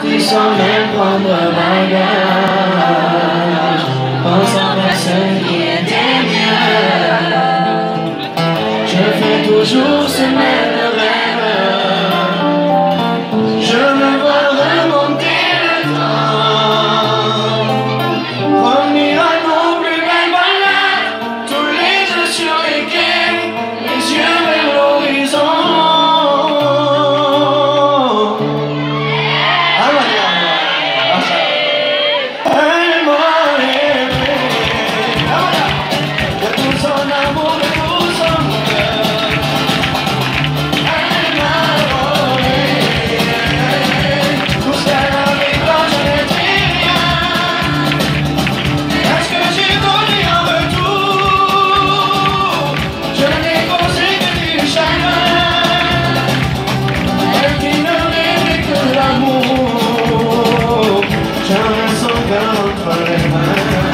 parti sans même prendre bagage, pensant personne qui était bien. Je fais toujours ce même Ciao, sono canto,